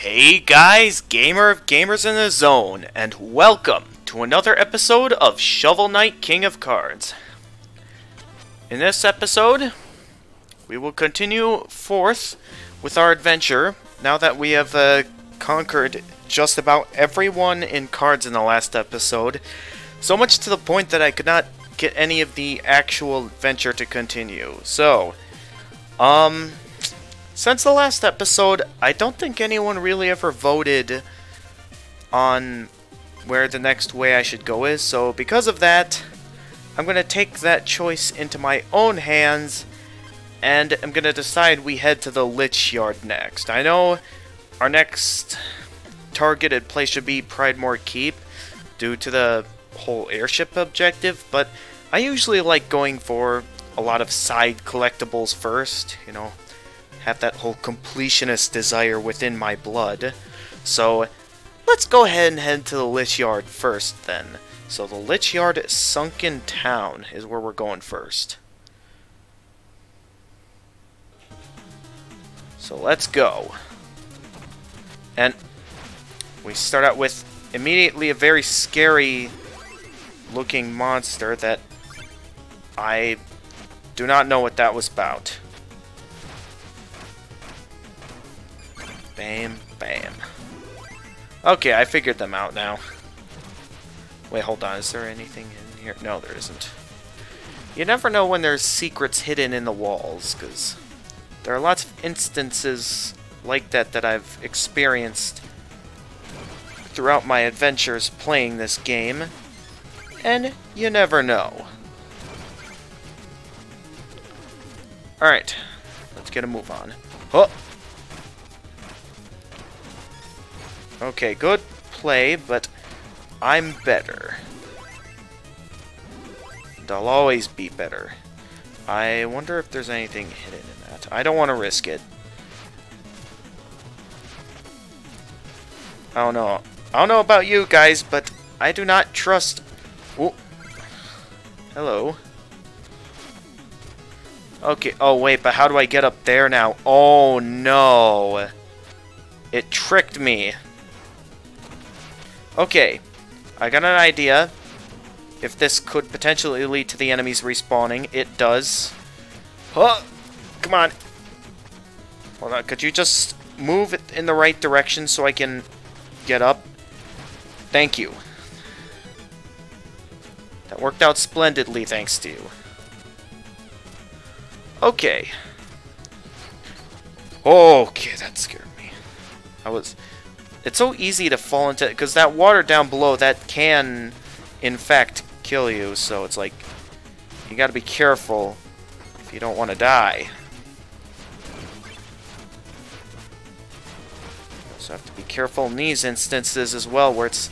Hey guys, Gamer of Gamers in the Zone, and welcome to another episode of Shovel Knight King of Cards. In this episode, we will continue forth with our adventure now that we have uh, conquered just about everyone in cards in the last episode, so much to the point that I could not get any of the actual adventure to continue. So, um, since the last episode, I don't think anyone really ever voted on where the next way I should go is, so because of that, I'm going to take that choice into my own hands, and I'm going to decide we head to the Lich Yard next. I know our next targeted place should be Pridemore Keep, due to the whole airship objective, but I usually like going for a lot of side collectibles first, you know, have that whole completionist desire within my blood. So let's go ahead and head to the Lich Yard first then. So the Lich Yard Sunken Town is where we're going first. So let's go. And we start out with immediately a very scary looking monster that I do not know what that was about. Bam, bam. Okay, I figured them out now. Wait, hold on. Is there anything in here? No, there isn't. You never know when there's secrets hidden in the walls, because there are lots of instances like that that I've experienced throughout my adventures playing this game, and you never know. Alright, let's get a move on. Oh! Okay, good play, but I'm better. And I'll always be better. I wonder if there's anything hidden in that. I don't want to risk it. I don't know. I don't know about you guys, but I do not trust... Ooh. Hello. Okay, oh wait, but how do I get up there now? Oh no! It tricked me. Okay, I got an idea. If this could potentially lead to the enemies respawning, it does. Huh! come on. Hold on, could you just move it in the right direction so I can get up? Thank you. That worked out splendidly thanks to you. Okay. Okay, that scared me. I was... It's so easy to fall into... Because that water down below, that can, in fact, kill you. So it's like... You gotta be careful if you don't want to die. So have to be careful in these instances as well, where it's,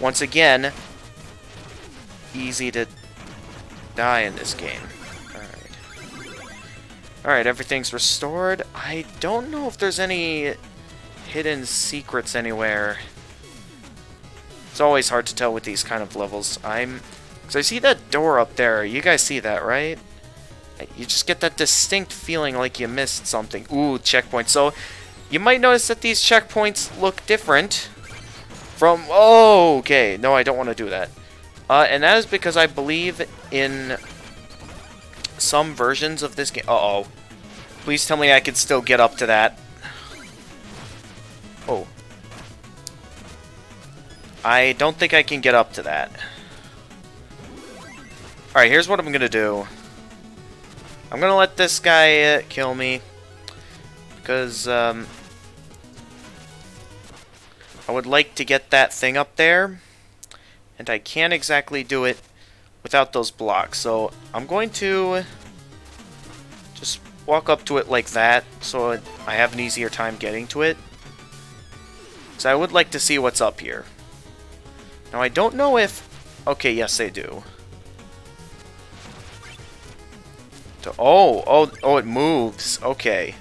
once again, easy to die in this game. Alright. Alright, everything's restored. I don't know if there's any hidden secrets anywhere. It's always hard to tell with these kind of levels. I'm... Because I see that door up there. You guys see that, right? You just get that distinct feeling like you missed something. Ooh, checkpoint. So, you might notice that these checkpoints look different from... Oh, okay. No, I don't want to do that. Uh, and that is because I believe in some versions of this game... Uh-oh. Please tell me I can still get up to that. Oh. I don't think I can get up to that. Alright, here's what I'm gonna do. I'm gonna let this guy uh, kill me. Because, um... I would like to get that thing up there. And I can't exactly do it without those blocks. So, I'm going to... Just walk up to it like that, so I have an easier time getting to it. So I would like to see what's up here. Now I don't know if... Okay, yes they do. To... Oh, oh, oh, it moves. Okay.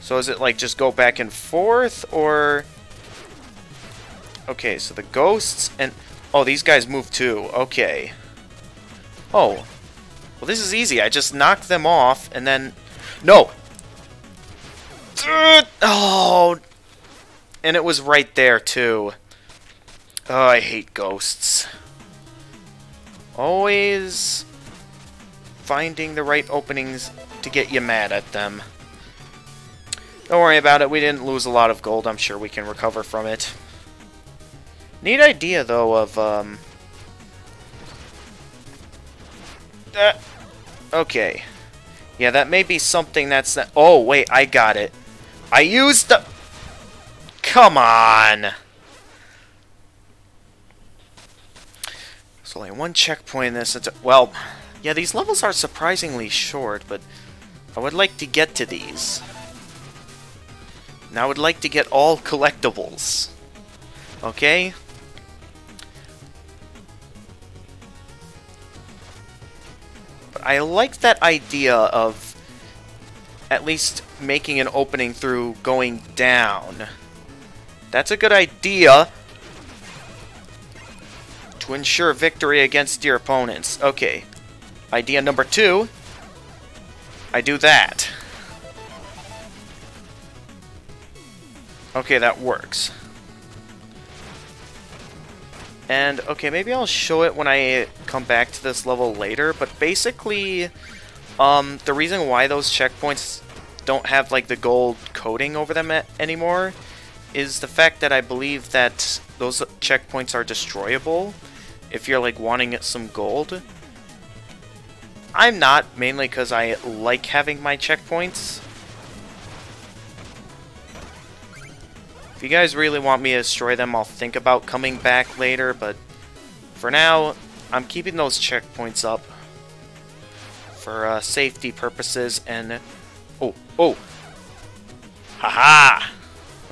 So is it like just go back and forth, or... Okay, so the ghosts and... Oh, these guys move too. Okay. Oh. Well, this is easy. I just knock them off, and then... No! Oh! And it was right there, too. Oh, I hate ghosts. Always finding the right openings to get you mad at them. Don't worry about it, we didn't lose a lot of gold. I'm sure we can recover from it. Neat idea, though, of, um... Uh, okay. Yeah, that may be something that's... Not oh, wait, I got it. I used the... Come on! There's only one checkpoint in this. Well, yeah, these levels are surprisingly short, but I would like to get to these. And I would like to get all collectibles. Okay? But I like that idea of at least making an opening through going down. That's a good idea to ensure victory against your opponents. Okay, Idea number two, I do that. Okay, that works. And, okay, maybe I'll show it when I come back to this level later, but basically, um, the reason why those checkpoints don't have, like, the gold coating over them anymore is the fact that I believe that those checkpoints are destroyable if you're, like, wanting some gold. I'm not, mainly because I like having my checkpoints. If you guys really want me to destroy them, I'll think about coming back later, but for now, I'm keeping those checkpoints up for uh, safety purposes, and... Oh, oh! Haha! -ha!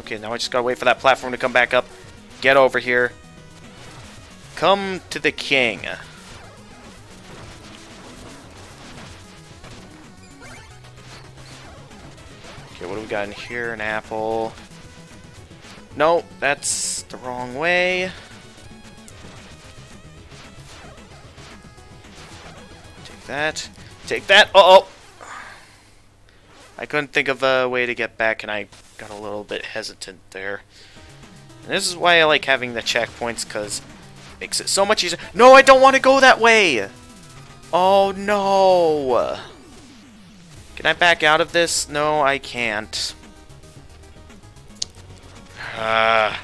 Okay, now I just gotta wait for that platform to come back up. Get over here. Come to the king. Okay, what do we got in here? An apple. No, that's the wrong way. Take that. Take that! Uh oh I couldn't think of a way to get back, and I got a little bit hesitant there. And this is why I like having the checkpoints, because it makes it so much easier. No, I don't want to go that way! Oh, no! Can I back out of this? No, I can't. Uh.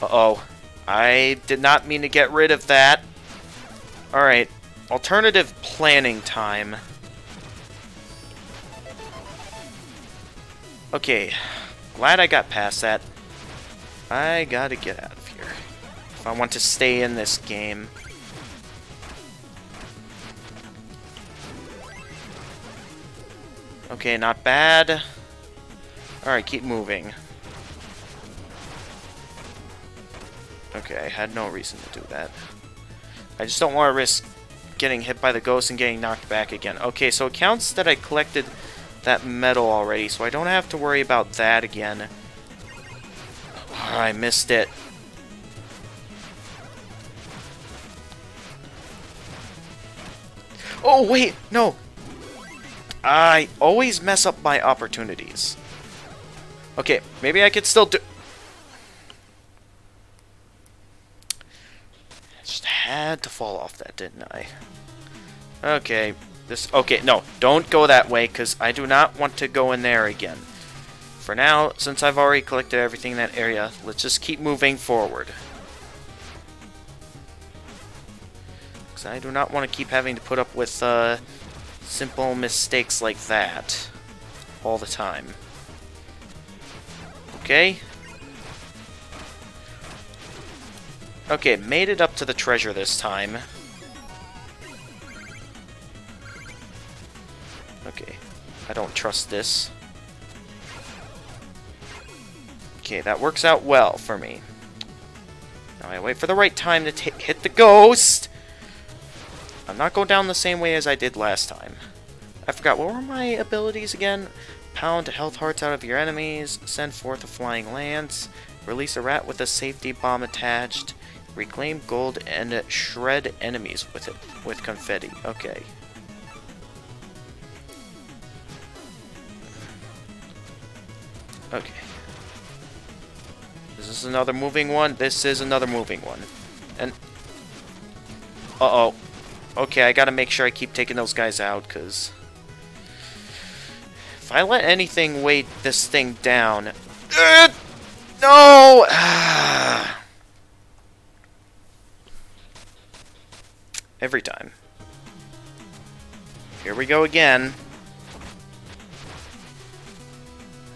Uh-oh. I did not mean to get rid of that. Alright. Alternative planning time. Okay. Glad I got past that. I gotta get out of here. If I want to stay in this game. Okay, not bad. Alright, keep moving. Okay, I had no reason to do that. I just don't want to risk getting hit by the ghost and getting knocked back again. Okay, so it counts that I collected that medal already, so I don't have to worry about that again. Oh, I missed it. Oh, wait! No! I always mess up my opportunities. Okay, maybe I could still do... Just had to fall off that, didn't I? Okay, this... Okay, no, don't go that way, because I do not want to go in there again. For now, since I've already collected everything in that area, let's just keep moving forward. Because I do not want to keep having to put up with, uh simple mistakes like that all the time. Okay. Okay, made it up to the treasure this time. Okay, I don't trust this. Okay, that works out well for me. Now I wait for the right time to hit the ghost! I'm not going down the same way as I did last time. I forgot, what were my abilities again? Pound health hearts out of your enemies, send forth a flying lance, Release a rat with a safety bomb attached. Reclaim gold and shred enemies with it with confetti. Okay. Okay. Is another moving one? This is another moving one. And... Uh-oh. Okay, I gotta make sure I keep taking those guys out, because... If I let anything weight this thing down... Uh, no! Every time. Here we go again.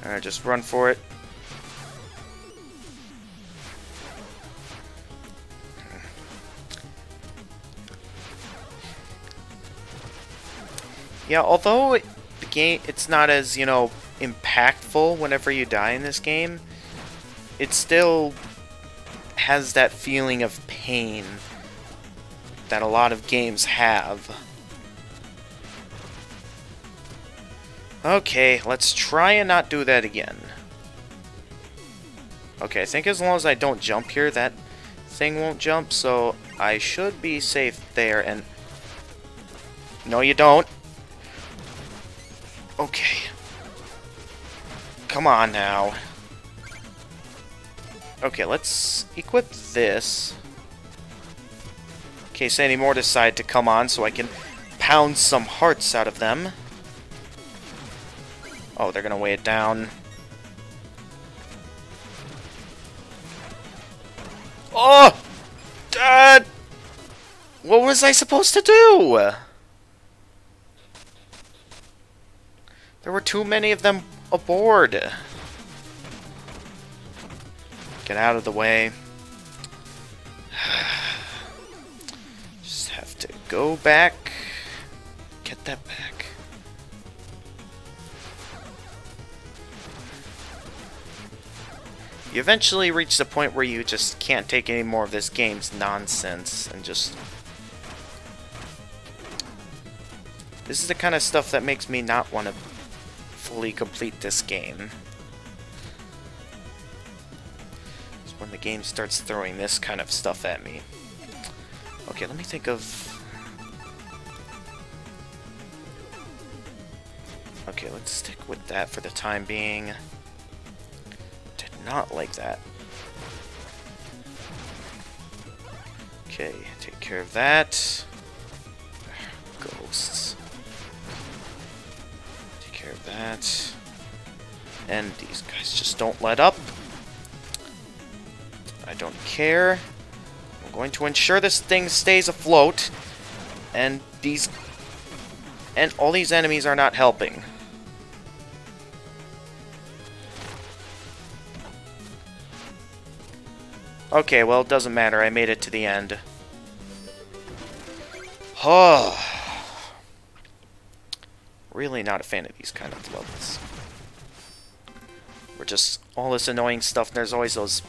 Alright, just run for it. Hmm. Yeah, although the game it's not as, you know, impactful whenever you die in this game, it still has that feeling of pain that a lot of games have. Okay, let's try and not do that again. Okay, I think as long as I don't jump here, that thing won't jump, so I should be safe there, and... No, you don't. Okay. Come on now. Okay, let's equip this. In case any more decide to come on so I can pound some hearts out of them. Oh, they're gonna weigh it down. Oh! Dad! What was I supposed to do? There were too many of them aboard. Get out of the way. Just have to go back. Get that back. You eventually reach the point where you just can't take any more of this game's nonsense and just... This is the kind of stuff that makes me not want to fully complete this game. When the game starts throwing this kind of stuff at me. Okay, let me think of... Okay, let's stick with that for the time being. Did not like that. Okay, take care of that. Ghosts Take care of that. And these guys just don't let up. I don't care. I'm going to ensure this thing stays afloat. And these... And all these enemies are not helping. Okay, well, it doesn't matter. I made it to the end. Oh really not a fan of these kind of levels. We're just all this annoying stuff. and There's always those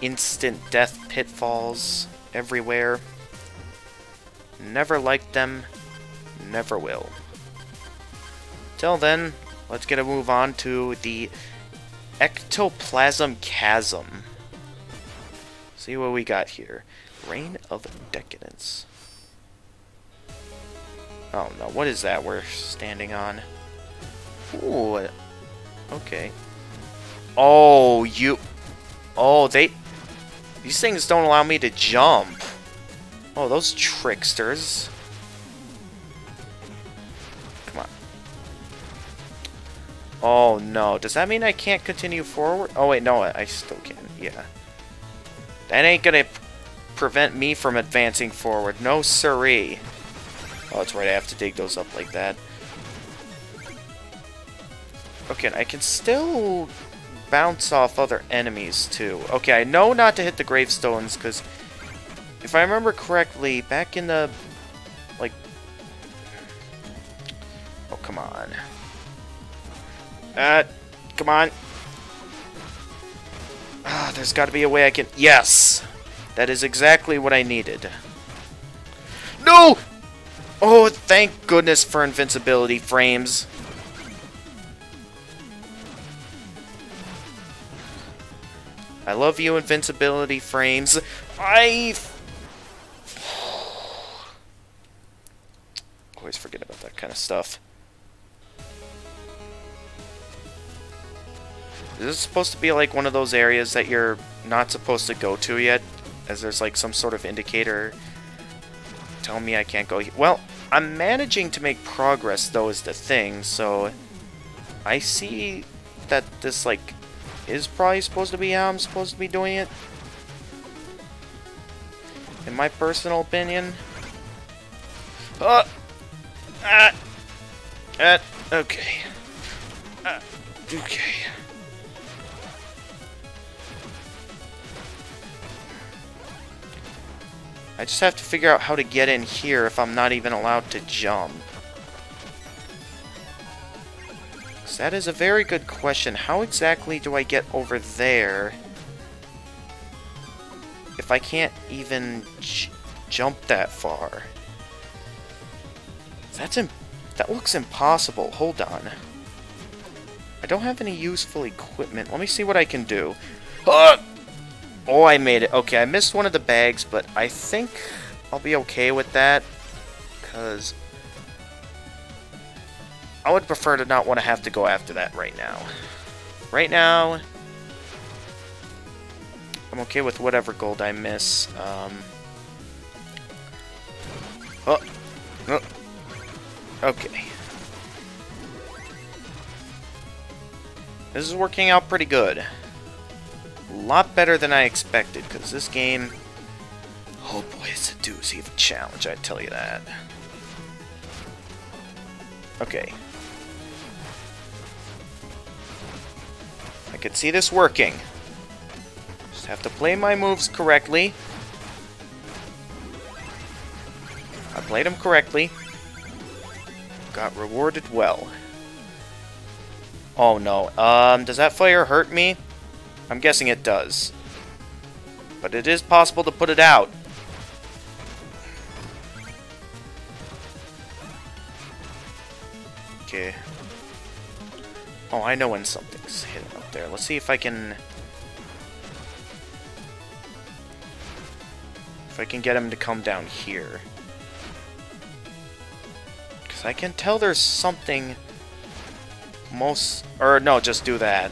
instant death pitfalls everywhere. Never liked them. Never will. Till then, let's get a move on to the Ectoplasm Chasm. See what we got here. Reign of Decadence. Oh no, what is that we're standing on? Ooh, okay. Oh, you... Oh, they... These things don't allow me to jump. Oh, those tricksters. Come on. Oh, no. Does that mean I can't continue forward? Oh, wait, no, I still can. Yeah. That ain't gonna prevent me from advancing forward. No siree. Oh, that's right, I have to dig those up like that. Okay, I can still bounce off other enemies, too. Okay, I know not to hit the gravestones, because if I remember correctly, back in the, like... Oh, come on. Uh, come on. Ah, there's got to be a way I can... Yes! That is exactly what I needed. No! Oh, thank goodness for invincibility frames. I love you, invincibility frames. I... Always forget about that kind of stuff. Is this supposed to be like one of those areas that you're not supposed to go to yet? As there's like some sort of indicator telling me I can't go Well, I'm managing to make progress though is the thing, so I see that this like is probably supposed to be how I'm supposed to be doing it. In my personal opinion. Uh, uh, uh, okay. Uh, okay. I just have to figure out how to get in here if I'm not even allowed to jump. So that is a very good question. How exactly do I get over there if I can't even jump that far? That's that looks impossible. Hold on. I don't have any useful equipment. Let me see what I can do. Ah! Oh, I made it. Okay, I missed one of the bags, but I think I'll be okay with that. Because I would prefer to not want to have to go after that right now. Right now, I'm okay with whatever gold I miss. Um, oh, oh, okay. This is working out pretty good A lot better than I expected, because this game... Oh boy, it's a doozy of a challenge, I tell you that. Okay. Could see this working. Just have to play my moves correctly. I played them correctly. Got rewarded well. Oh no. Um, does that fire hurt me? I'm guessing it does. But it is possible to put it out. Okay. Oh, I know when something's up there. Let's see if I can... If I can get him to come down here. Because I can tell there's something... Most... Or, no, just do that.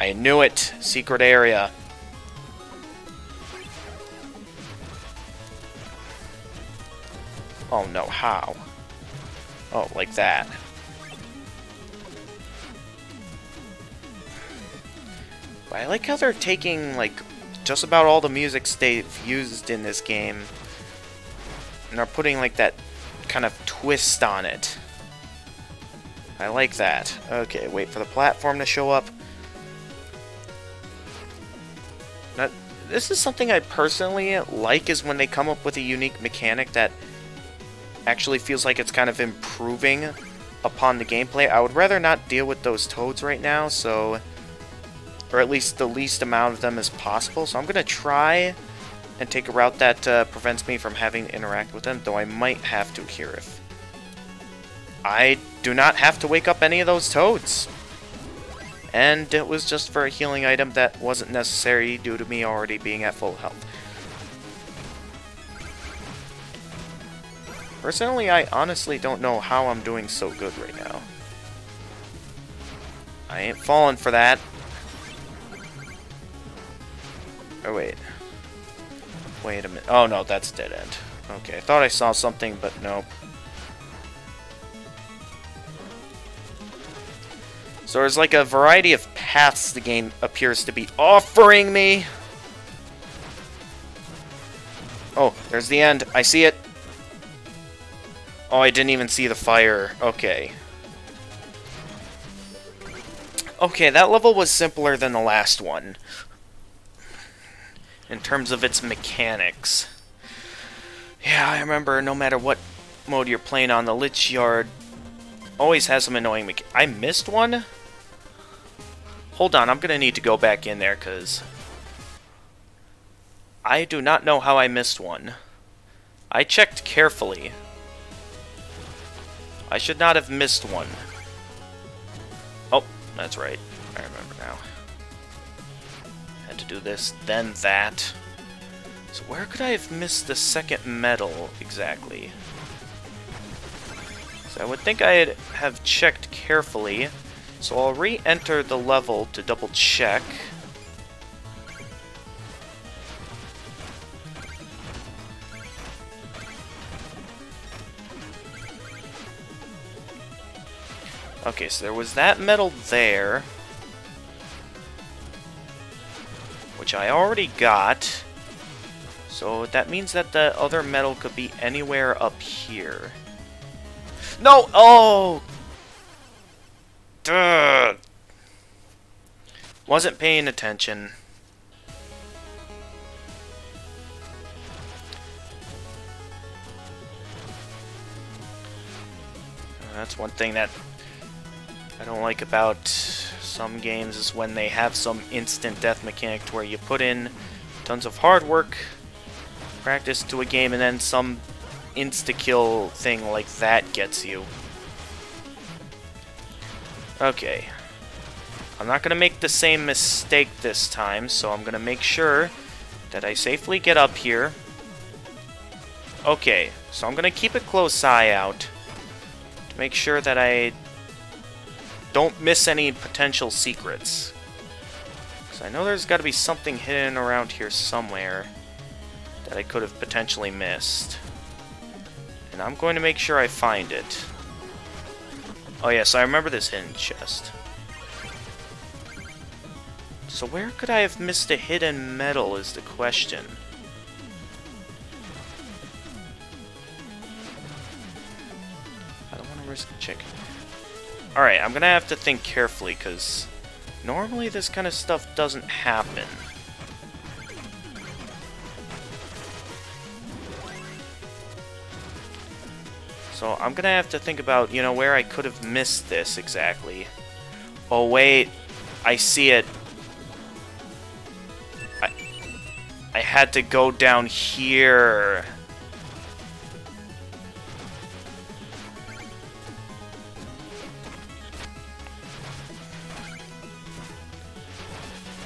I knew it! Secret area. Oh no, how? Oh, like that. But I like how they're taking, like, just about all the musics they've used in this game and are putting, like, that kind of twist on it. I like that. Okay, wait for the platform to show up. Now, this is something I personally like, is when they come up with a unique mechanic that actually feels like it's kind of improving upon the gameplay. I would rather not deal with those toads right now, so... Or at least the least amount of them as possible. So I'm going to try and take a route that uh, prevents me from having to interact with them, though I might have to here if... I do not have to wake up any of those toads and it was just for a healing item that wasn't necessary due to me already being at full health. Personally, I honestly don't know how I'm doing so good right now. I ain't falling for that. Oh, wait. Wait a minute. Oh, no, that's dead end. Okay, I thought I saw something, but nope. So there's like a variety of paths the game appears to be offering me. Oh, there's the end. I see it. Oh, I didn't even see the fire. Okay. Okay, that level was simpler than the last one. In terms of its mechanics. Yeah, I remember no matter what mode you're playing on, the Lich Yard always has some annoying mech- I missed one? Hold on, I'm to need to go back in there because I do not know how I missed one. I checked carefully. I should not have missed one. Oh, that's right. Do this, then that. So where could I have missed the second medal exactly? So I would think I'd have checked carefully So I'll re-enter the level to double check. Okay, so there was that medal there. Which I already got. So that means that the other medal could be anywhere up here. No! Oh! Duh! Wasn't paying attention. That's one thing that I don't like about some games is when they have some instant death mechanic to where you put in tons of hard work, practice to a game, and then some insta-kill thing like that gets you. Okay. I'm not going to make the same mistake this time, so I'm going to make sure that I safely get up here. Okay, so I'm going to keep a close eye out to make sure that I don't miss any potential secrets. Because I know there's got to be something hidden around here somewhere that I could have potentially missed. And I'm going to make sure I find it. Oh yes, I remember this hidden chest. So where could I have missed a hidden medal is the question. I don't want to risk checking. Alright, I'm gonna have to think carefully, because normally this kind of stuff doesn't happen. So I'm gonna have to think about, you know, where I could have missed this exactly. Oh wait, I see it. I, I had to go down here.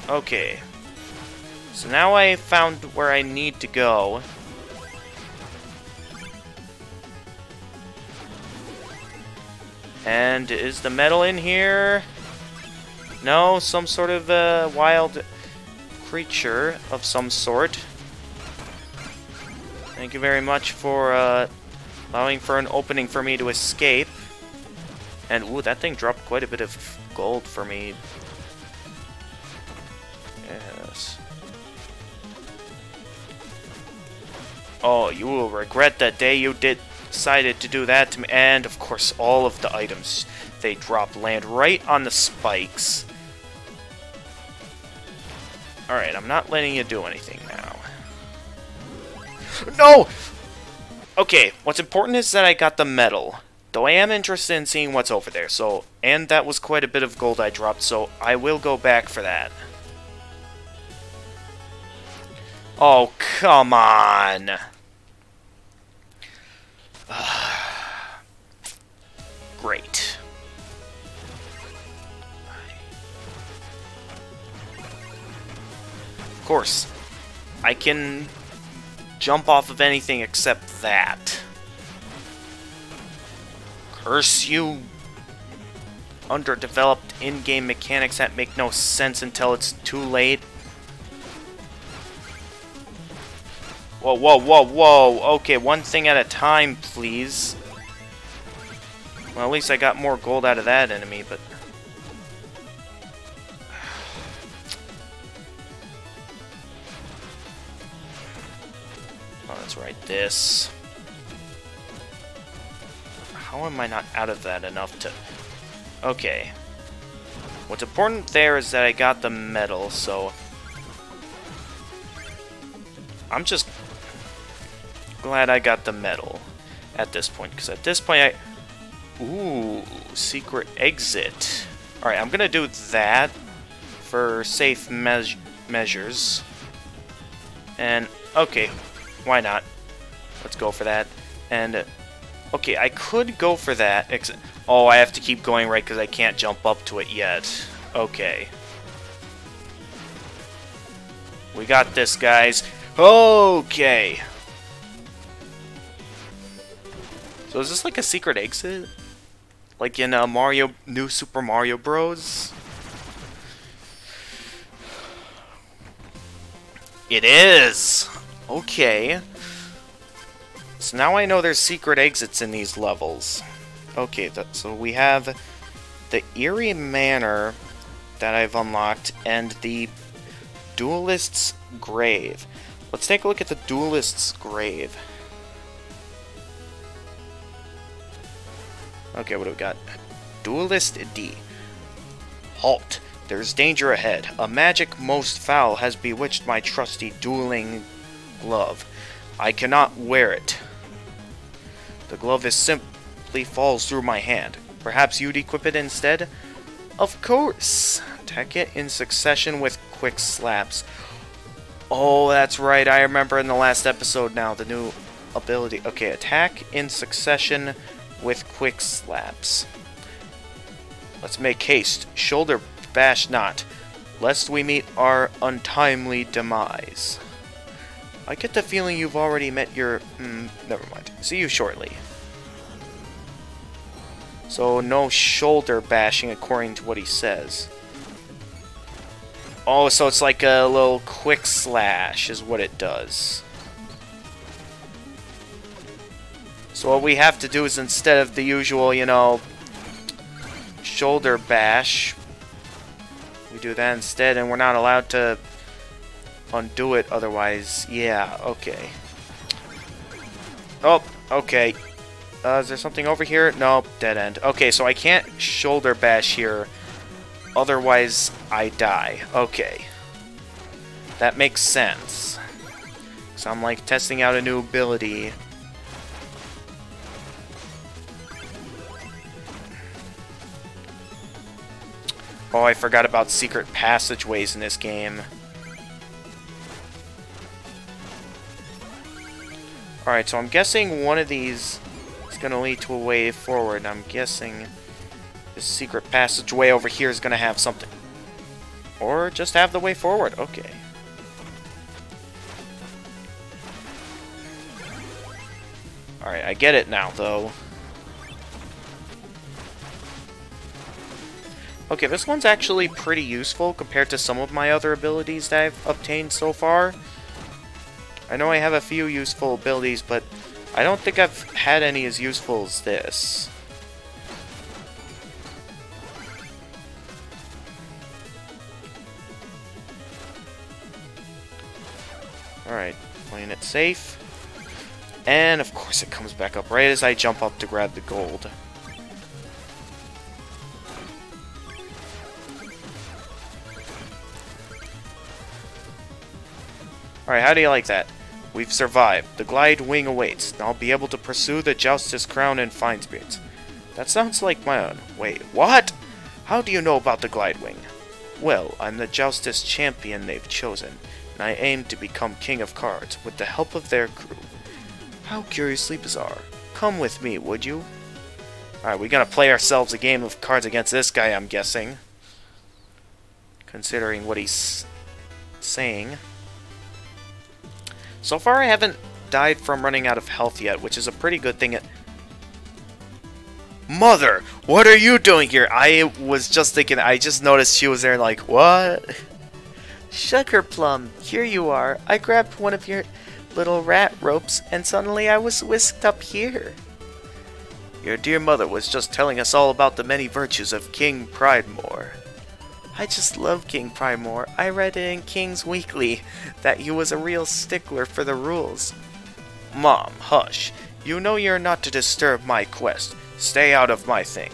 Okay. So now I found where I need to go. And is the medal in here? No, some sort of uh, wild creature of some sort. Thank you very much for uh, allowing for an opening for me to escape. And, ooh, that thing dropped quite a bit of gold for me. Oh, you will regret that day you did decided to do that to me. And, of course, all of the items they drop land right on the spikes. Alright, I'm not letting you do anything now. No! Okay, what's important is that I got the medal. Though I am interested in seeing what's over there, so... And that was quite a bit of gold I dropped, so I will go back for that. Oh, come on! Great. Of course, I can jump off of anything except that. Curse you! Underdeveloped in-game mechanics that make no sense until it's too late. Whoa, whoa, whoa, whoa! Okay, one thing at a time, please. Well, at least I got more gold out of that enemy, but... Oh, that's right, this. How am I not out of that enough to... Okay. What's important there is that I got the medal, so... I'm just glad I got the medal at this point, because at this point I... Ooh, secret exit. Alright, I'm gonna do that for safe me measures. And, okay, why not? Let's go for that. And, uh, okay, I could go for that. oh, I have to keep going right because I can't jump up to it yet. Okay. We got this, guys. Okay. So is this like a secret exit? Like in uh, Mario, New Super Mario Bros. It is! Okay. So now I know there's secret exits in these levels. Okay, so we have the Eerie Manor that I've unlocked and the Duelist's Grave. Let's take a look at the Duelist's Grave. Okay, what do we got? Duelist D. Halt. There's danger ahead. A magic most foul has bewitched my trusty dueling glove. I cannot wear it. The glove is simply falls through my hand. Perhaps you'd equip it instead? Of course. Attack it in succession with quick slaps. Oh, that's right. I remember in the last episode now, the new ability. Okay, attack in succession with quick slaps. Let's make haste. Shoulder bash not, lest we meet our untimely demise. I get the feeling you've already met your... Mm, never mind. See you shortly. So, no shoulder bashing according to what he says. Oh, so it's like a little quick slash is what it does. So what we have to do is instead of the usual, you know, shoulder bash, we do that instead, and we're not allowed to undo it otherwise. Yeah, okay. Oh, okay. Uh, is there something over here? Nope, dead end. Okay, so I can't shoulder bash here, otherwise I die. Okay. That makes sense. So I'm like testing out a new ability Oh, I forgot about secret passageways in this game. Alright, so I'm guessing one of these is going to lead to a way forward. I'm guessing this secret passageway over here is going to have something. Or just have the way forward. Okay. Alright, I get it now, though. Okay, this one's actually pretty useful compared to some of my other abilities that I've obtained so far. I know I have a few useful abilities, but I don't think I've had any as useful as this. Alright, playing it safe. And of course it comes back up right as I jump up to grab the gold. Alright, how do you like that? We've survived. The glide wing awaits. I'll be able to pursue the Joustus crown and fine spirits. That sounds like my own. Wait, what? How do you know about the glide wing? Well, I'm the Joustus champion they've chosen, and I aim to become king of cards with the help of their crew. How curiously bizarre. Come with me, would you? Alright, we gotta play ourselves a game of cards against this guy, I'm guessing. Considering what he's saying. So far I haven't died from running out of health yet, which is a pretty good thing. Mother, what are you doing here? I was just thinking, I just noticed she was there like, what? Sugar Plum, here you are. I grabbed one of your little rat ropes and suddenly I was whisked up here. Your dear mother was just telling us all about the many virtues of King Pridemore. I just love King Pridemore. I read in King's Weekly that he was a real stickler for the rules. Mom, hush. You know you're not to disturb my quest. Stay out of my thing.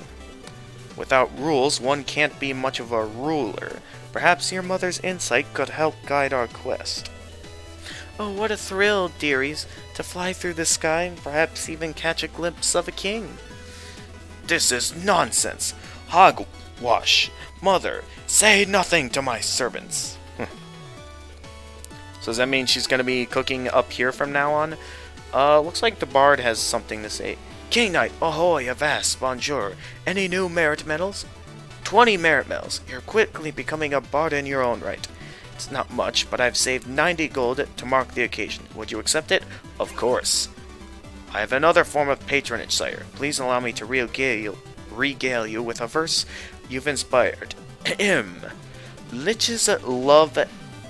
Without rules, one can't be much of a ruler. Perhaps your mother's insight could help guide our quest. Oh, what a thrill, dearies, to fly through the sky and perhaps even catch a glimpse of a king. This is nonsense. Hogwash. Mother, say nothing to my servants. so does that mean she's going to be cooking up here from now on? Uh, looks like the bard has something to say. King Knight, ahoy, avast, bonjour. Any new merit medals? 20 merit medals. You're quickly becoming a bard in your own right. It's not much, but I've saved 90 gold to mark the occasion. Would you accept it? Of course. I have another form of patronage, sire. Please allow me to regale regale you with a verse you've inspired. Liches love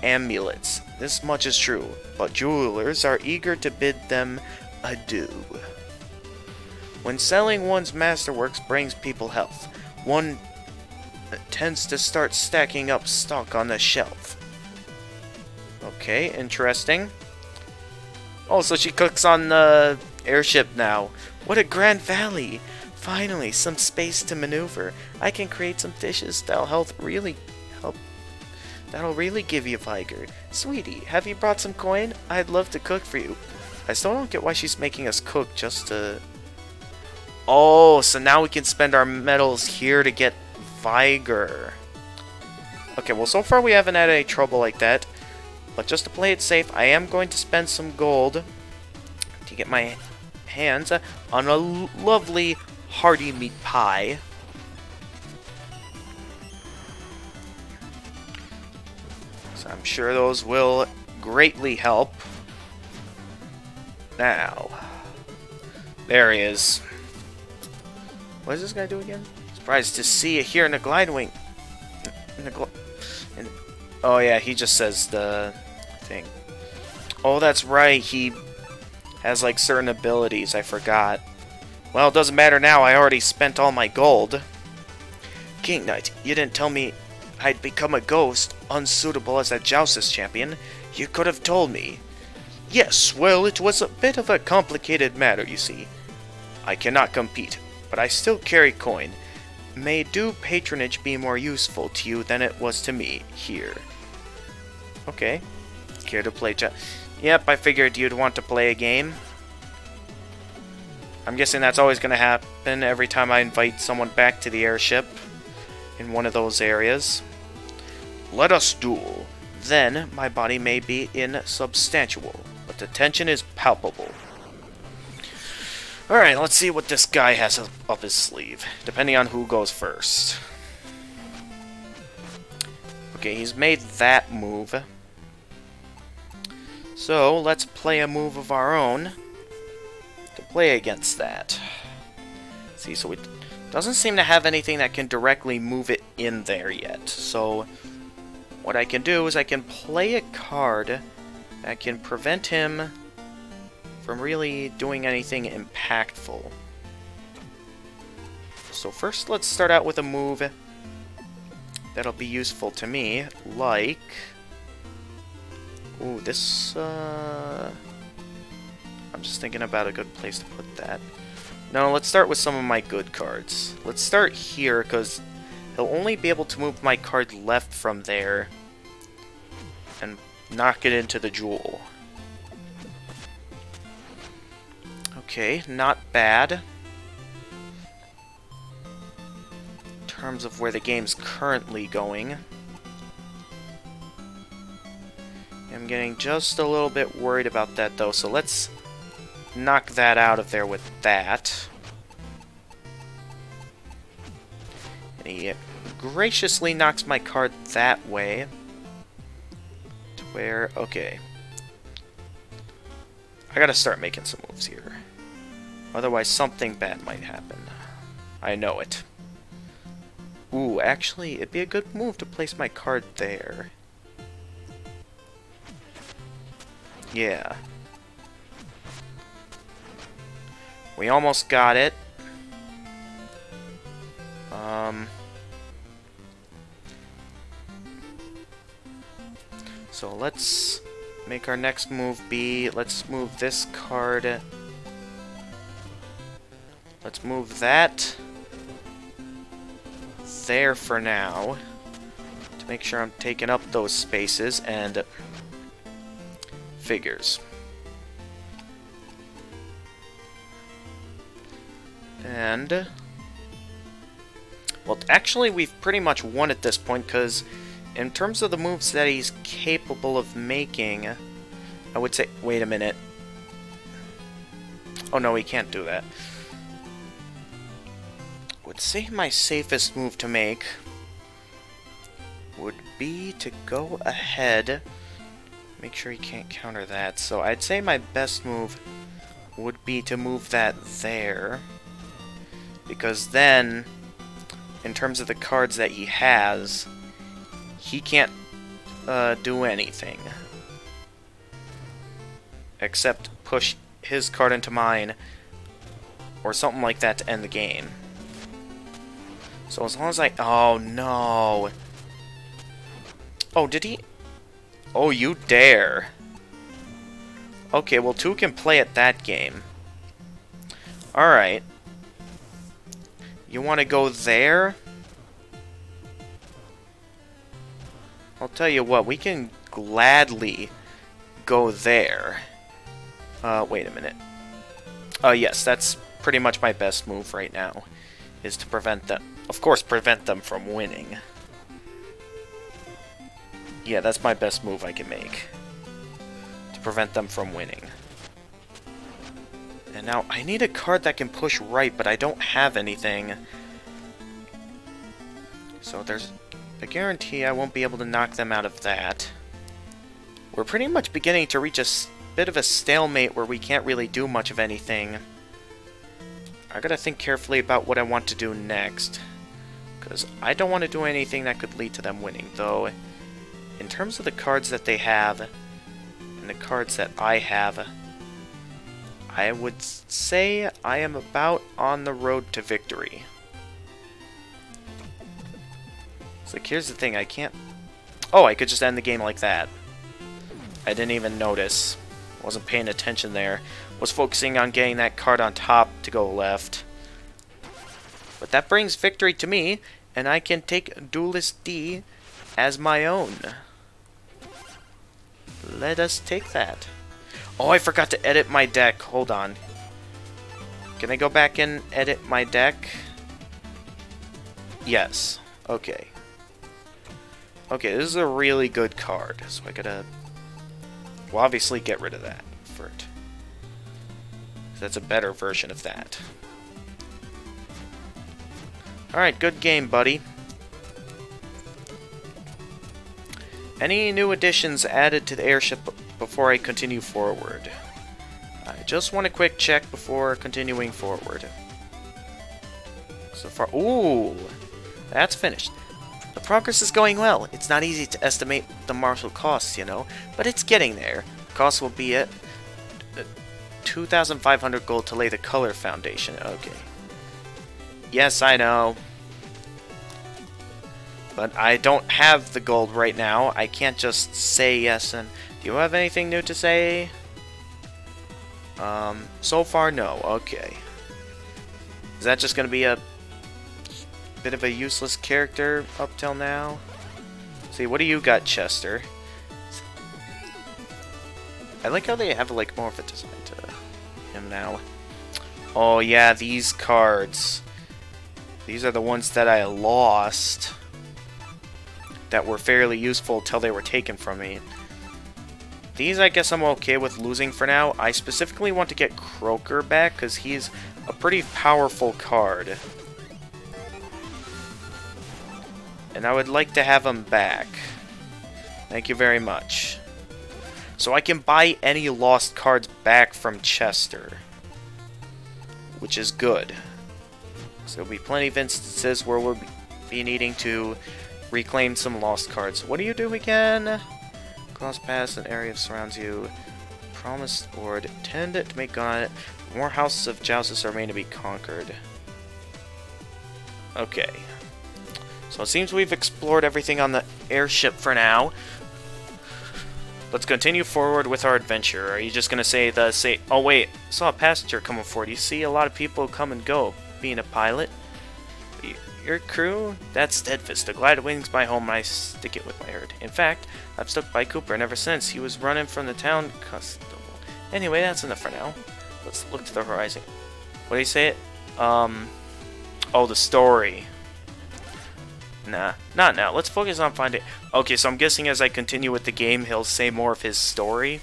amulets. This much is true, but jewelers are eager to bid them adieu. When selling one's masterworks brings people health, one tends to start stacking up stock on the shelf. Okay, interesting. Oh, so she cooks on the airship now. What a grand valley! Finally, some space to maneuver. I can create some dishes that'll help really help. That'll really give you vigor. Sweetie, have you brought some coin? I'd love to cook for you. I still don't get why she's making us cook just to... Oh, so now we can spend our medals here to get vigor. Okay, well so far we haven't had any trouble like that. But just to play it safe, I am going to spend some gold to get my hands on a lovely hearty meat pie. So I'm sure those will greatly help. Now, there he is. What does this guy do again? Surprised to see you here in the Glidewing. In the gl in oh yeah, he just says the thing. Oh, that's right. He has like certain abilities. I forgot. Well, it doesn't matter now. I already spent all my gold. King Knight, you didn't tell me I'd become a ghost, unsuitable as a Joustus champion. You could have told me. Yes, well, it was a bit of a complicated matter, you see. I cannot compete, but I still carry coin. May do patronage be more useful to you than it was to me, here. Okay. Care to play Yep, I figured you'd want to play a game. I'm guessing that's always going to happen every time I invite someone back to the airship in one of those areas. Let us duel. Then my body may be insubstantial, but the tension is palpable. Alright, let's see what this guy has up his sleeve, depending on who goes first. Okay, he's made that move. So, let's play a move of our own play against that. See, so it doesn't seem to have anything that can directly move it in there yet. So what I can do is I can play a card that can prevent him from really doing anything impactful. So first let's start out with a move that'll be useful to me, like... Ooh, this, uh... I'm just thinking about a good place to put that. Now let's start with some of my good cards. Let's start here, because he'll only be able to move my card left from there and knock it into the jewel. Okay, not bad. In terms of where the game's currently going. I'm getting just a little bit worried about that though, so let's knock that out of there with that. And he graciously knocks my card that way. To where, okay. I gotta start making some moves here. Otherwise something bad might happen. I know it. Ooh, actually, it'd be a good move to place my card there. Yeah. We almost got it. Um... So let's make our next move be, let's move this card. Let's move that there for now to make sure I'm taking up those spaces and figures. And... Well, actually, we've pretty much won at this point, because in terms of the moves that he's capable of making, I would say... Wait a minute. Oh, no, he can't do that. I would say my safest move to make would be to go ahead, make sure he can't counter that. So I'd say my best move would be to move that there because then in terms of the cards that he has, he can't uh, do anything. Except push his card into mine, or something like that to end the game. So as long as I... Oh, no. Oh, did he... Oh, you dare. Okay, well, two can play at that game. Alright. You want to go there? I'll tell you what, we can gladly go there. Uh, wait a minute. Uh, yes, that's pretty much my best move right now, is to prevent them, of course, prevent them from winning. Yeah, that's my best move I can make, to prevent them from winning. And now, I need a card that can push right, but I don't have anything. So there's a guarantee I won't be able to knock them out of that. We're pretty much beginning to reach a bit of a stalemate where we can't really do much of anything. I gotta think carefully about what I want to do next. Because I don't want to do anything that could lead to them winning, though. In terms of the cards that they have, and the cards that I have, I would say I am about on the road to victory. So like, here's the thing, I can't... Oh, I could just end the game like that. I didn't even notice. Wasn't paying attention there. Was focusing on getting that card on top to go left. But that brings victory to me, and I can take Duelist D as my own. Let us take that. Oh, I forgot to edit my deck. Hold on. Can I go back and edit my deck? Yes. Okay. Okay, this is a really good card, so I gotta... Well, obviously get rid of that for it. That's a better version of that. Alright, good game, buddy. Any new additions added to the airship before I continue forward. I just want a quick check before continuing forward. So far, ooh, that's finished. The progress is going well. It's not easy to estimate the martial costs, you know, but it's getting there. Cost will be at uh, 2,500 gold to lay the color foundation. Okay. Yes, I know. But I don't have the gold right now. I can't just say yes and do you have anything new to say? Um, so far, no. Okay. Is that just going to be a bit of a useless character up till now? See, what do you got, Chester? I like how they have like more of a design to him now. Oh yeah, these cards. These are the ones that I lost that were fairly useful till they were taken from me. These I guess I'm okay with losing for now. I specifically want to get Croaker back because he's a pretty powerful card. And I would like to have him back. Thank you very much. So I can buy any lost cards back from Chester. Which is good. So there'll be plenty of instances where we'll be needing to reclaim some lost cards. What do you do again? Cross paths an area surrounds you. Promised board. Tend to make on it. More houses of Joustus remain to be conquered. Okay. So it seems we've explored everything on the airship for now. Let's continue forward with our adventure. Are you just gonna say the say? Oh wait, saw a passenger coming forward. You see a lot of people come and go. Being a pilot, your crew? That's Steadfast. The Glidewing's my home and I stick it with my herd. In fact, I've stuck by Cooper and ever since. He was running from the town constable. Anyway, that's enough for now. Let's look to the horizon. What do you say it? Um, oh, the story. Nah, not now. Let's focus on finding... Okay, so I'm guessing as I continue with the game, he'll say more of his story.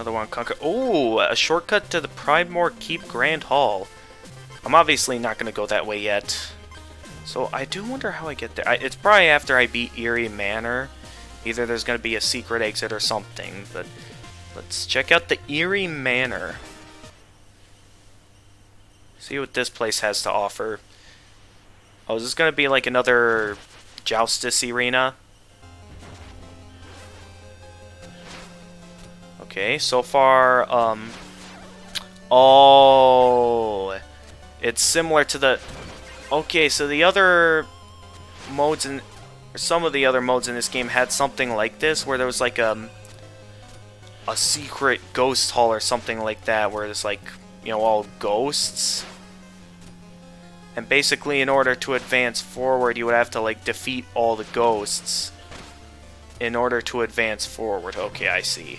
Another one conquer. Oh, a shortcut to the Pridemore Keep Grand Hall. I'm obviously not going to go that way yet. So I do wonder how I get there. I, it's probably after I beat Eerie Manor. Either there's going to be a secret exit or something, but let's check out the Eerie Manor. See what this place has to offer. Oh, is this gonna be like another Joustus arena? Okay, so far, um... Oh... It's similar to the... Okay, so the other modes in... Some of the other modes in this game had something like this, where there was like um, a secret ghost hall or something like that, where it's like, you know, all ghosts. And basically, in order to advance forward, you would have to, like, defeat all the ghosts in order to advance forward. Okay, I see.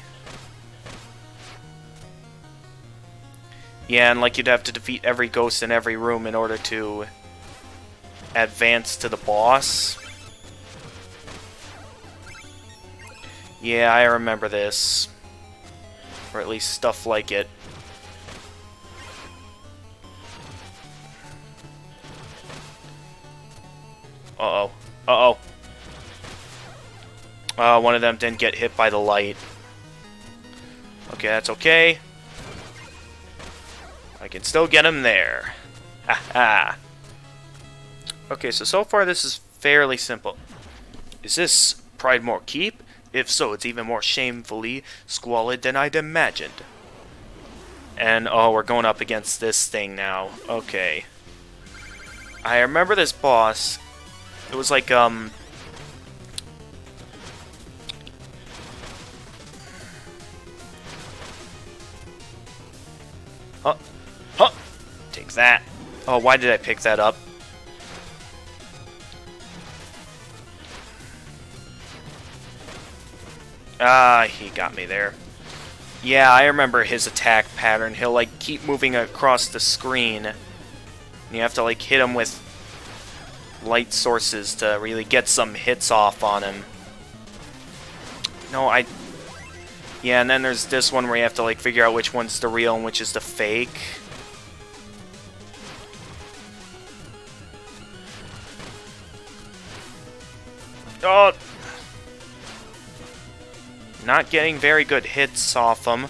Yeah, and like you'd have to defeat every ghost in every room in order to advance to the boss. Yeah, I remember this. Or at least stuff like it. Uh-oh. Uh-oh. Uh, one of them didn't get hit by the light. Okay, that's okay. I can still get him there. Ha ha. Okay, so so far this is fairly simple. Is this Pridemore Keep? If so, it's even more shamefully squalid than I'd imagined. And, oh, we're going up against this thing now. Okay. I remember this boss. It was like, um... That. Oh, why did I pick that up? Ah, he got me there. Yeah, I remember his attack pattern. He'll, like, keep moving across the screen. And you have to, like, hit him with light sources to really get some hits off on him. No, I... Yeah, and then there's this one where you have to, like, figure out which one's the real and which is the fake. Oh, not getting very good hits off him.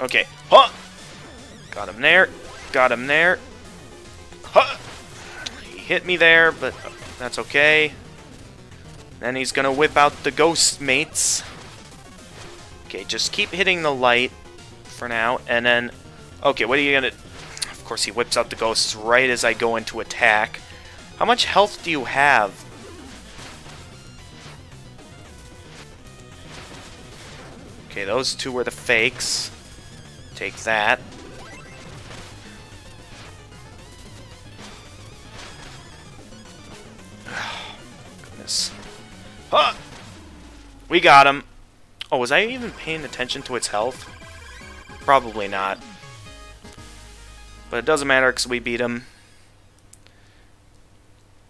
Okay. Huh! Got him there. Got him there. Huh! He hit me there, but that's okay. Then he's gonna whip out the ghost mates. Okay, just keep hitting the light for now, and then... Okay, what are you gonna... Of course, he whips out the ghosts right as I go into attack. How much health do you have? Okay, those two were the fakes. Take that. Goodness. Huh! We got him. Oh, was I even paying attention to its health? Probably not. But it doesn't matter because we beat him.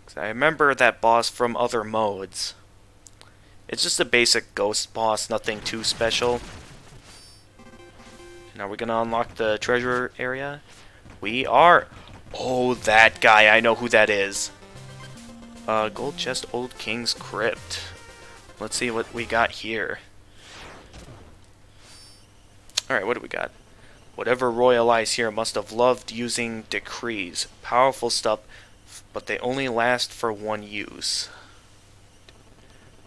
Cause I remember that boss from other modes. It's just a basic ghost boss, nothing too special. Now we're gonna unlock the treasure area. We are. Oh, that guy. I know who that is. Uh, Gold Chest Old King's Crypt. Let's see what we got here. Alright, what do we got? Whatever royal eyes here must have loved using decrees. Powerful stuff, but they only last for one use.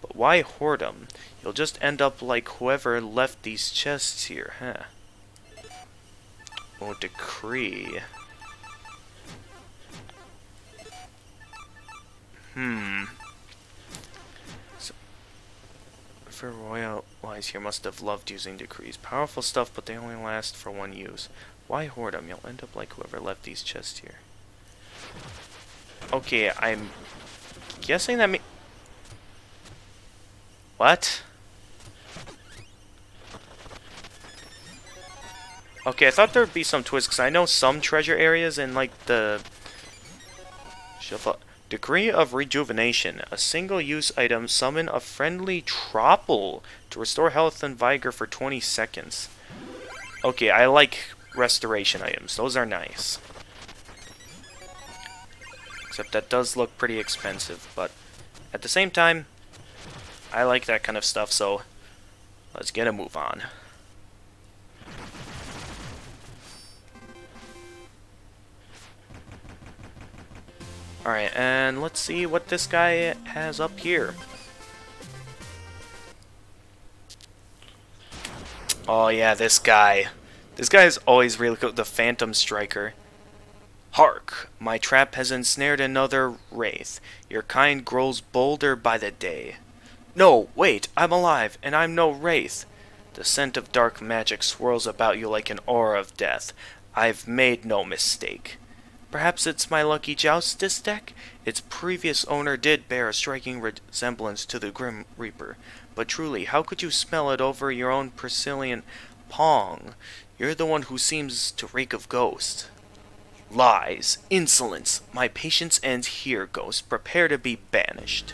But why hoard them? You'll just end up like whoever left these chests here, huh? Or decree. Hmm. So, for royal wise here must have loved using decrees. Powerful stuff, but they only last for one use. Why hoard them? You'll end up like whoever left these chests here. Okay, I'm guessing that means... What? Okay, I thought there would be some twists, because I know some treasure areas in, like, the... Decree of Rejuvenation. A single-use item summon a friendly Troupple to restore health and vigor for 20 seconds. Okay, I like restoration items. Those are nice. Except that does look pretty expensive, but at the same time, I like that kind of stuff, so let's get a move on. Alright, and let's see what this guy has up here. Oh yeah, this guy. This guy is always really cool. The Phantom Striker. Hark! My trap has ensnared another wraith. Your kind grows bolder by the day. No, wait, I'm alive, and I'm no wraith. The scent of dark magic swirls about you like an aura of death. I've made no mistake. Perhaps it's my lucky Joustus deck? Its previous owner did bear a striking resemblance to the Grim Reaper. But truly, how could you smell it over your own Priscillian pong? You're the one who seems to reek of ghosts. Lies. Insolence. My patience ends here, ghost. Prepare to be banished.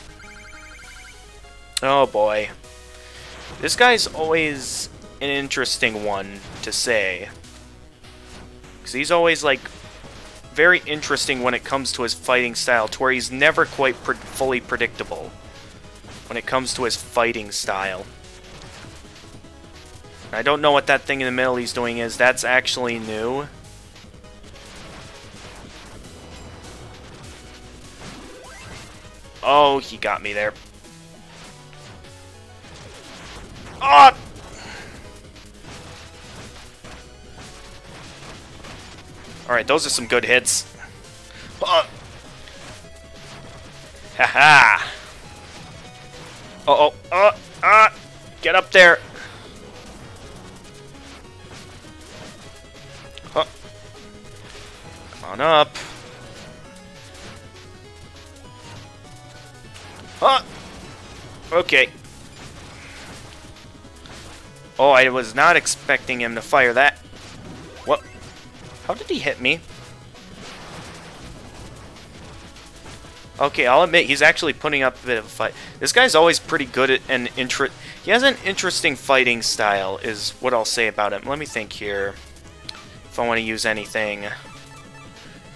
Oh boy. This guy's always an interesting one to say. Because he's always, like, very interesting when it comes to his fighting style, to where he's never quite pre fully predictable when it comes to his fighting style. I don't know what that thing in the middle he's doing is. That's actually new. Oh, he got me there. Ah! Alright, those are some good hits. Uh. Haha! Uh oh, uh, uh, get up there! Huh. Come on up. Huh! Okay. Oh, I was not expecting him to fire that. What? How did he hit me? Okay, I'll admit he's actually putting up a bit of a fight. This guy's always pretty good at an intro. He has an interesting fighting style, is what I'll say about him. Let me think here. If I want to use anything.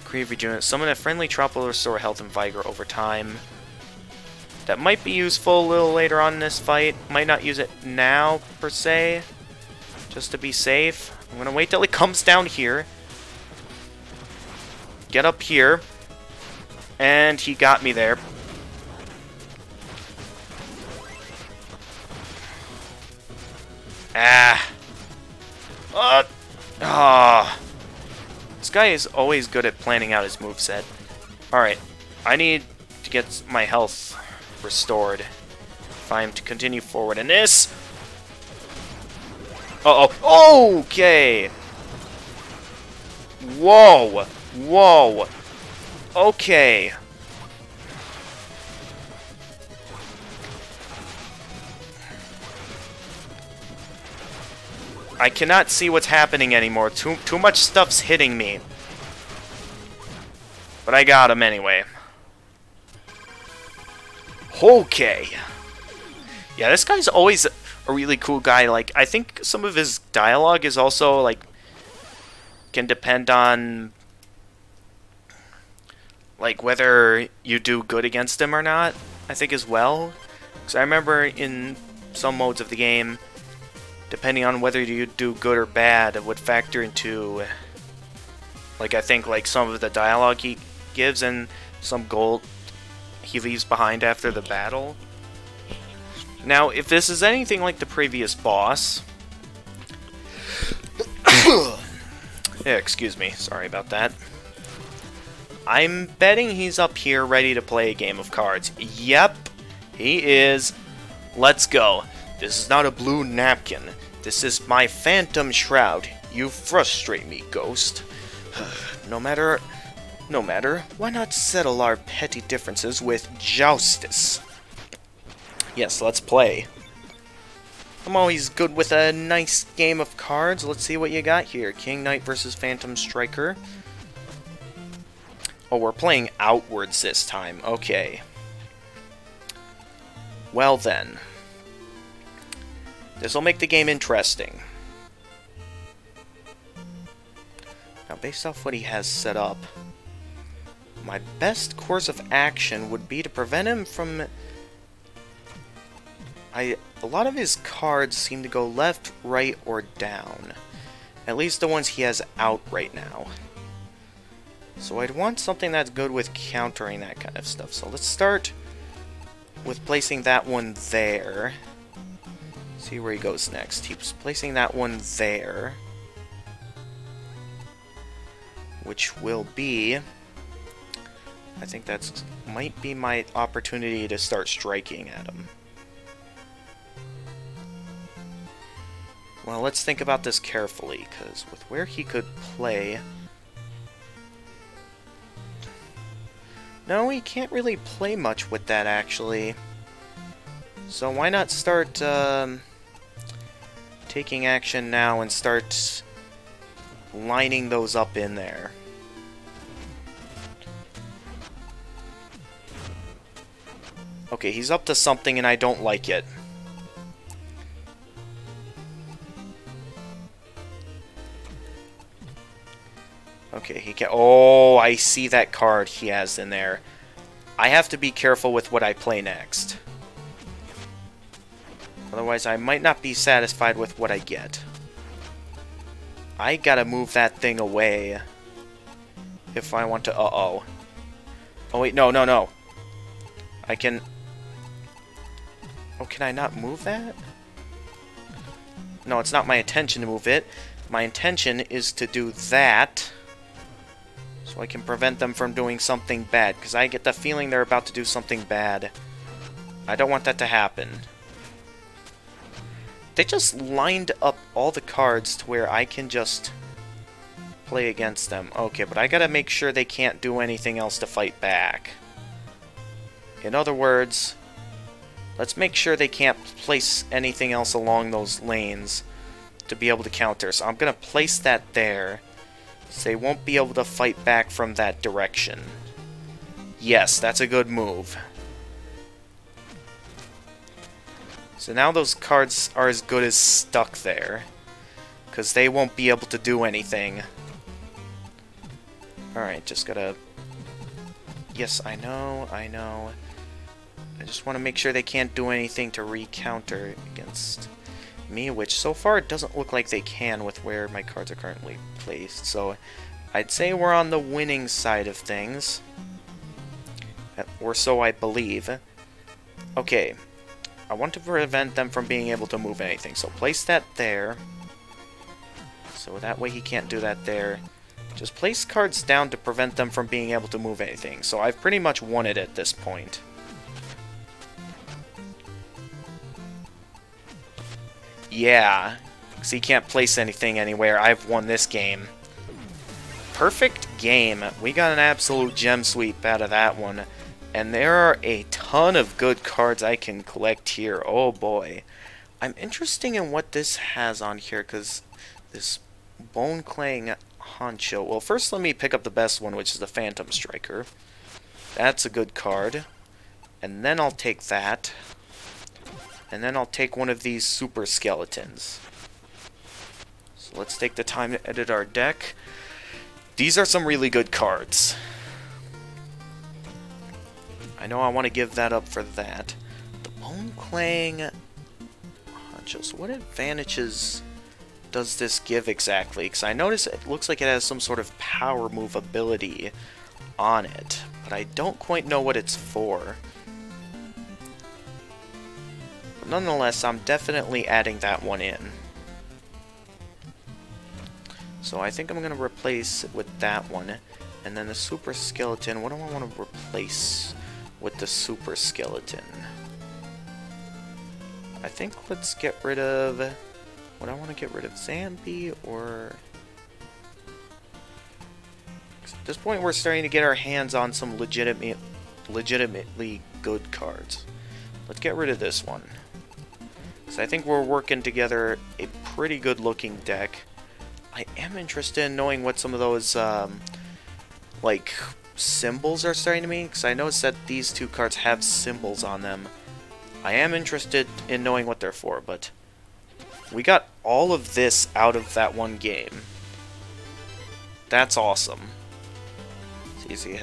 Create rejuvenate. Summon a friendly trop will restore health and vigor over time. That might be useful a little later on in this fight. Might not use it now, per se. Just to be safe. I'm going to wait till he comes down here get up here. And he got me there. Ah. Uh, ah. This guy is always good at planning out his moveset. Alright. I need to get my health restored. If I'm to continue forward in this. Uh-oh. Okay. Whoa. Whoa! Okay. I cannot see what's happening anymore. Too, too much stuff's hitting me. But I got him anyway. Okay. Yeah, this guy's always a really cool guy. Like, I think some of his dialogue is also, like, can depend on like whether you do good against him or not, I think as well. Because I remember in some modes of the game, depending on whether you do good or bad, it would factor into, like I think like some of the dialogue he gives and some gold he leaves behind after the battle. Now, if this is anything like the previous boss... yeah, excuse me, sorry about that. I'm betting he's up here ready to play a game of cards. Yep, he is. Let's go. This is not a blue napkin. This is my phantom shroud. You frustrate me, ghost. no matter... No matter. Why not settle our petty differences with Joustus? Yes, let's play. I'm always good with a nice game of cards. Let's see what you got here. King Knight versus Phantom Striker. Oh, we're playing outwards this time. Okay. Well then. This'll make the game interesting. Now, based off what he has set up, my best course of action would be to prevent him from... I, a lot of his cards seem to go left, right, or down. At least the ones he has out right now. So I'd want something that's good with countering that kind of stuff. So let's start with placing that one there. See where he goes next. He's placing that one there. Which will be... I think that's might be my opportunity to start striking at him. Well, let's think about this carefully, because with where he could play... No, he can't really play much with that, actually. So why not start um, taking action now and start lining those up in there. Okay, he's up to something and I don't like it. Okay, he can. Oh, I see that card he has in there. I have to be careful with what I play next. Otherwise, I might not be satisfied with what I get. I gotta move that thing away. If I want to... Uh-oh. Oh, wait, no, no, no. I can... Oh, can I not move that? No, it's not my intention to move it. My intention is to do that so I can prevent them from doing something bad, because I get the feeling they're about to do something bad. I don't want that to happen. They just lined up all the cards to where I can just play against them. Okay, but I gotta make sure they can't do anything else to fight back. In other words, let's make sure they can't place anything else along those lanes to be able to counter. So I'm gonna place that there. So they won't be able to fight back from that direction. Yes, that's a good move. So now those cards are as good as stuck there. Because they won't be able to do anything. Alright, just gotta... Yes, I know, I know. I just want to make sure they can't do anything to re-counter against me, which so far it doesn't look like they can with where my cards are currently placed. So I'd say we're on the winning side of things. Or so I believe. Okay. I want to prevent them from being able to move anything. So place that there. So that way he can't do that there. Just place cards down to prevent them from being able to move anything. So I've pretty much won it at this point. Yeah, because he can't place anything anywhere. I've won this game. Perfect game. We got an absolute gem sweep out of that one. And there are a ton of good cards I can collect here. Oh boy. I'm interested in what this has on here, because this Bone Clang Honcho. Well, first let me pick up the best one, which is the Phantom Striker. That's a good card. And then I'll take that. And then I'll take one of these super skeletons. So let's take the time to edit our deck. These are some really good cards. I know I want to give that up for that. The Bone Clang Honchos. What advantages does this give exactly? Because I notice it looks like it has some sort of power move ability on it. But I don't quite know what it's for nonetheless, I'm definitely adding that one in. So I think I'm going to replace with that one. And then the Super Skeleton, what do I want to replace with the Super Skeleton? I think let's get rid of... Would I want to get rid of Zambi or... At this point we're starting to get our hands on some legitimate, legitimately good cards. Let's get rid of this one. So I think we're working together a pretty good looking deck. I am interested in knowing what some of those, um, like, symbols are starting to mean, because I noticed that these two cards have symbols on them. I am interested in knowing what they're for, but we got all of this out of that one game. That's awesome. It's easy.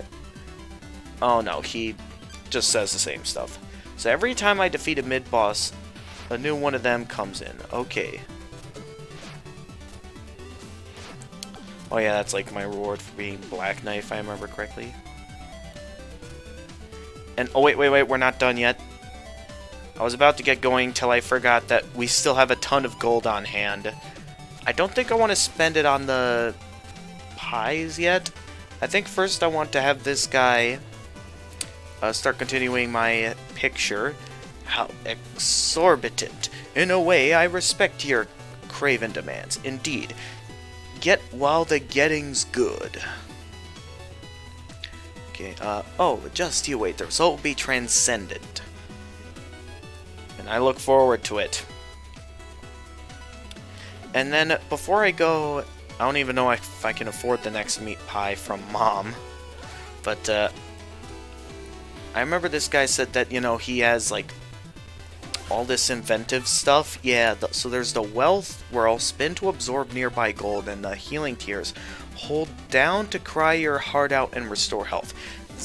Oh no, he just says the same stuff. So every time I defeat a mid-boss, a new one of them comes in. Okay. Oh yeah, that's like my reward for being Black Knight, if I remember correctly. And, oh wait, wait, wait, we're not done yet. I was about to get going till I forgot that we still have a ton of gold on hand. I don't think I want to spend it on the pies yet. I think first I want to have this guy uh, start continuing my picture. How exorbitant. In a way, I respect your craven demands. Indeed. Get while the getting's good. Okay, uh, oh, just you wait. The result will be transcendent. And I look forward to it. And then, before I go, I don't even know if I can afford the next meat pie from Mom. But, uh, I remember this guy said that, you know, he has, like, all this inventive stuff. Yeah, so there's the Wealth Whirl, spin to absorb nearby gold, and the Healing Tears. Hold down to cry your heart out and restore health.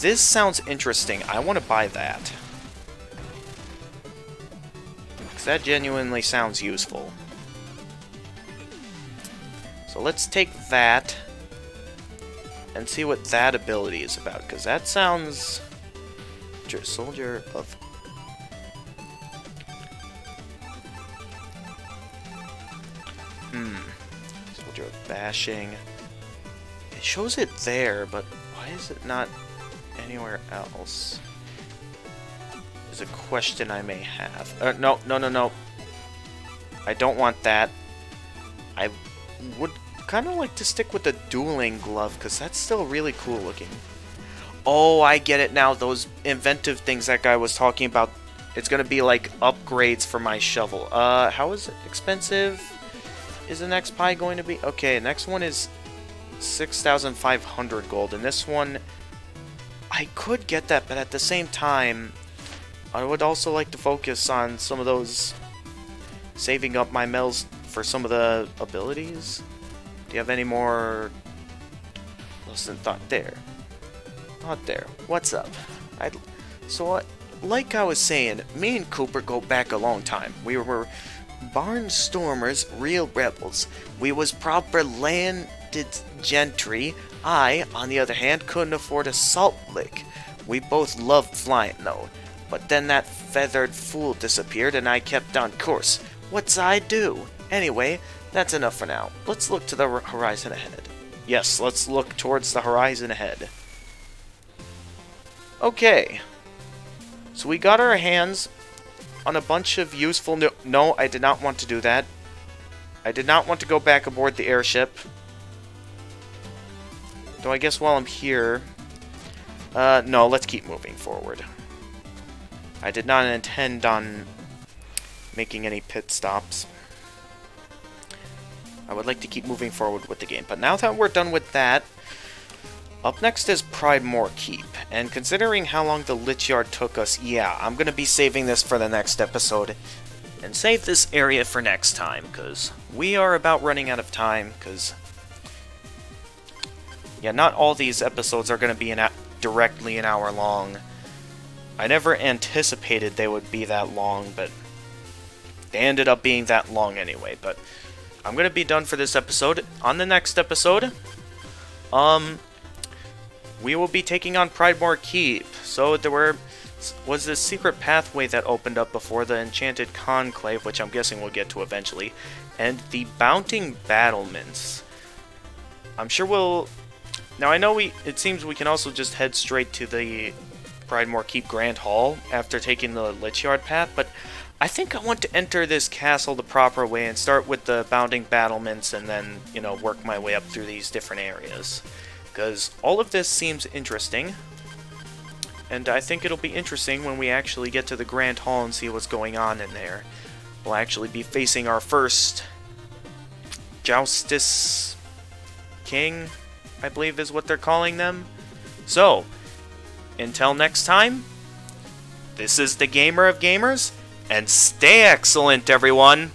This sounds interesting. I want to buy that. That genuinely sounds useful. So let's take that and see what that ability is about, because that sounds... Soldier of... Hmm. Shoulder a Bashing. It shows it there, but why is it not anywhere else? Is a question I may have. Uh, no, no, no, no. I don't want that. I would kind of like to stick with the dueling glove, because that's still really cool looking. Oh, I get it now. Those inventive things that guy was talking about. It's going to be like upgrades for my shovel. Uh, how is it expensive? Is the next pie going to be? Okay, next one is 6,500 gold. And this one, I could get that, but at the same time, I would also like to focus on some of those saving up my mills for some of the abilities. Do you have any more less than thought there? Not there. What's up? I'd so I, like I was saying, me and Cooper go back a long time. We were barnstormers, real rebels. We was proper landed gentry. I, on the other hand, couldn't afford a salt lick. We both loved flying though. But then that feathered fool disappeared and I kept on course. What's I do? Anyway, that's enough for now. Let's look to the horizon ahead. Yes, let's look towards the horizon ahead. Okay. So we got our hands on a bunch of useful... No, no, I did not want to do that. I did not want to go back aboard the airship. Though I guess while I'm here... Uh, no, let's keep moving forward. I did not intend on making any pit stops. I would like to keep moving forward with the game. But now that we're done with that, up next is Pride Pridemore Keep. And considering how long the Lich Yard took us, yeah, I'm to be saving this for the next episode. And save this area for next time, because we are about running out of time, because... Yeah, not all these episodes are to be an directly an hour long. I never anticipated they would be that long, but they ended up being that long anyway. But I'm to be done for this episode. On the next episode, um, we will be taking on Pridemore Keep. So there were was this secret pathway that opened up before the Enchanted Conclave, which I'm guessing we'll get to eventually, and the Bounding Battlements. I'm sure we'll... Now, I know we. it seems we can also just head straight to the Pridemore Keep Grand Hall after taking the Lichyard path, but I think I want to enter this castle the proper way and start with the bounding battlements and then, you know, work my way up through these different areas. Because all of this seems interesting. And I think it'll be interesting when we actually get to the Grand Hall and see what's going on in there. We'll actually be facing our first Joustus King, I believe is what they're calling them. So, until next time, this is the Gamer of Gamers, and stay excellent, everyone!